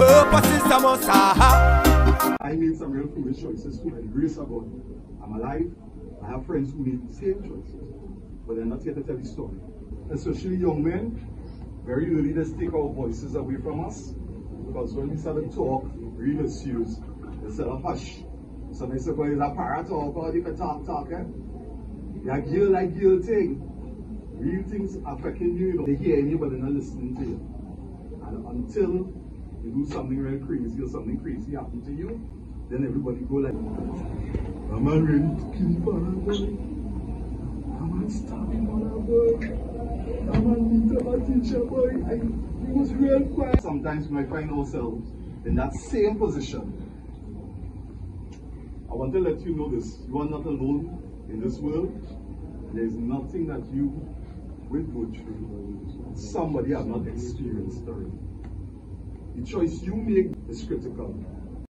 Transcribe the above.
purpose is a must. Aha. I made some real foolish choices too, and grace of God. I'm alive. I have friends who made the same choices, but they're not here to tell the story. Especially young men, very early they take our voices away from us because when we start to talk real issues, instead of hush. So they say, well, it's a talk, or you can talk, talk, eh? Yeah, girl like thing. Real things affecting you, they hear you, but they're not listening to you. And until you do something real crazy or something crazy happen to you, then everybody go like, man ready to kill Father boy. A man stabbing Father boy. Up a teacher boy. I, he was real quiet. Sometimes we might find ourselves in that same position. I want to let you know this. You are not alone in this world. There is nothing that you will go through. Somebody have not experienced already. The choice you make is critical.